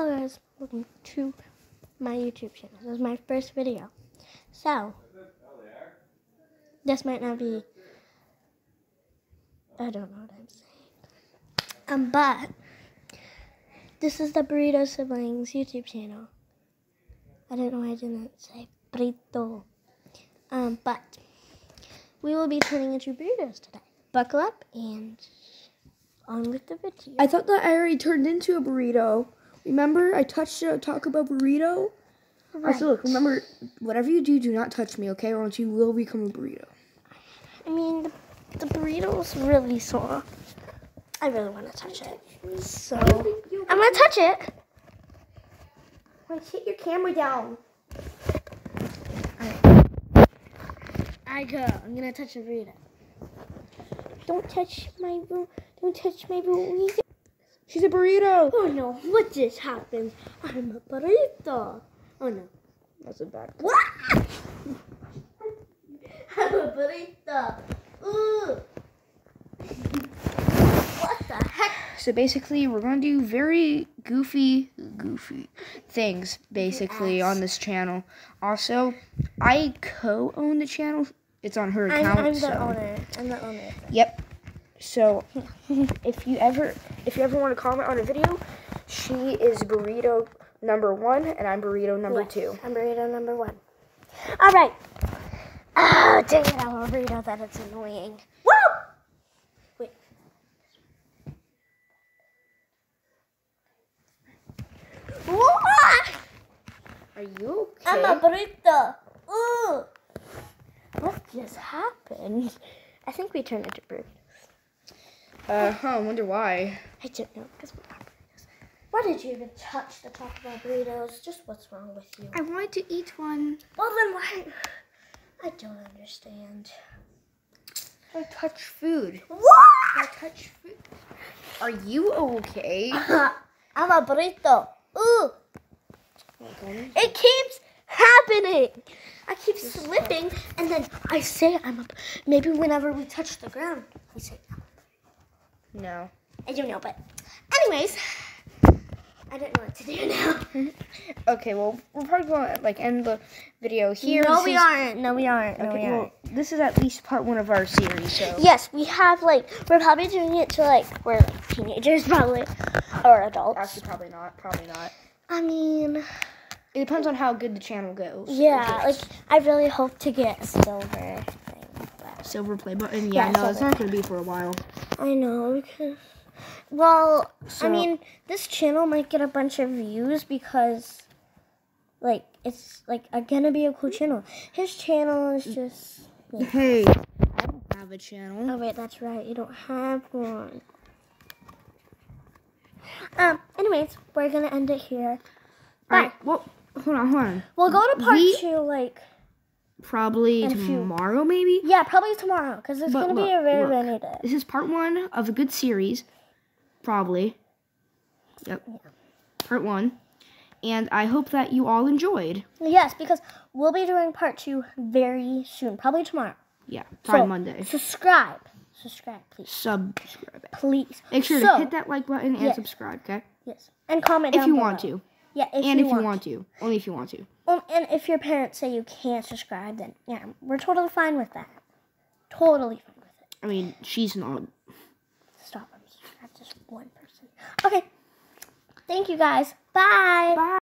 Hello guys, welcome to my YouTube channel. This is my first video. So, this might not be, I don't know what I'm saying. Um, but, this is the Burrito Siblings YouTube channel. I don't know why I didn't say burrito. Um, but, we will be turning into burritos today. Buckle up and on with the video. I thought that I already turned into a burrito. Remember, I touched a Taco Bell burrito. Also, look, remember, whatever you do, do not touch me, okay? Or else you will become a burrito. I mean, the, the burrito's really soft. I really want to touch it. So, I'm going to touch it. Wait, hit your camera down. I go. I'm going to touch the burrito. Don't touch my boo. Don't touch my burrito. She's a burrito. Oh no, what just happened? I'm a burrito. Oh no. That's a bad. What? I'm a burrito. Ooh. What the heck? So basically, we're gonna do very goofy, goofy things basically on this channel. Also, I co-own the channel. It's on her I'm, account. I'm the so. owner. I'm the owner. Yep. So, if you ever, if you ever want to comment on a video, she is burrito number one, and I'm burrito number Yes, two. I'm burrito number one. All right. Oh, ah, dang it, I'm a burrito that it's annoying. Woo! Wait. Are you okay? I'm a burrito. Ooh. What just happened? I think we turned into burritos. Uh huh. I wonder why. I don't know because we are burritos. Why did you even touch the top of our burritos? Just what's wrong with you? I wanted to eat one. Well, then why? I don't understand. I touch food. What? I What? touch food. Are you okay? I'm a burrito. Ooh. It keeps happening. I keep slipping, and then I say I'm a. Maybe whenever we touch the ground, we say. No. I don't know, but anyways, I don't know what to do now. Okay. Well, we're probably going to like end the video here. no, This we is- aren't. No, we aren't. No, we Okay. aren't. Well, this is at least part one of our series. So. Yes, we have like we're probably doing it to like we're like teenagers probably or adults. Actually, probably not. Probably not. I mean, It depends on how good the channel goes. yeah, like. I really hope to get a silver thing. But silver play button. Yeah, Yeah, no, it's not gonna be for a while. I know because well, I mean, this channel might get a bunch of views because like it's like a, gonna be a cool channel. His channel is just yeah. Hey, I don't have a channel. Oh wait, that's right. You don't have one. Um. Anyways, we're gonna end it here. Bye. Alright, well, hold on, hold on. We'll go to part We- two, like Probably In a few- tomorrow, maybe. yeah, probably tomorrow, because it's But gonna be a very look. rainy day. This is part one of a good series. Probably. Yep. Part one. And I hope that you all enjoyed. Yes, because we'll be doing part two very soon, probably tomorrow. Yeah, probably So, Monday. Subscribe, subscribe, please, Subscribe. please. Make sure So- to hit that like button and Yes. subscribe, okay? Yes, and comment If down you below. want to. Yeah, if and you if want. you want to. Only if you want to. Um, and if your parents say you can't subscribe, then yeah, we're totally fine with that. Totally fine with it. I mean, she's not. Stop. I'm subscribed just one person. Okay. Thank you guys. Bye. Bye.